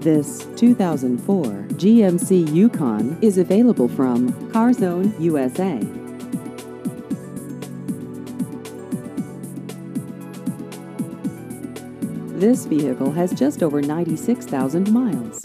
This 2004 GMC Yukon is available from CarZone USA. This vehicle has just over 96,000 miles.